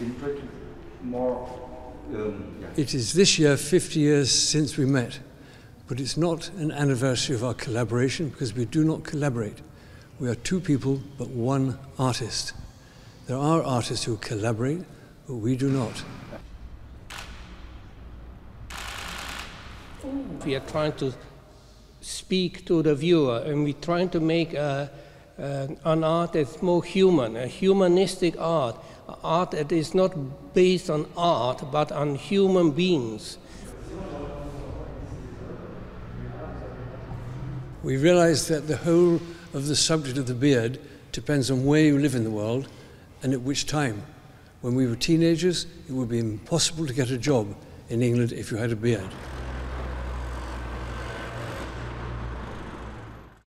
interest more. Um, yeah. It is this year 50 years since we met, but it's not an anniversary of our collaboration because we do not collaborate. We are two people, but one artist. There are artists who collaborate, but we do not. We are trying to speak to the viewer and we're trying to make a, a, an art that's more human, a humanistic art, art that is not based on art but on human beings. We realize that the whole of the subject of the beard depends on where you live in the world and at which time. When we were teenagers, it would be impossible to get a job in England if you had a beard.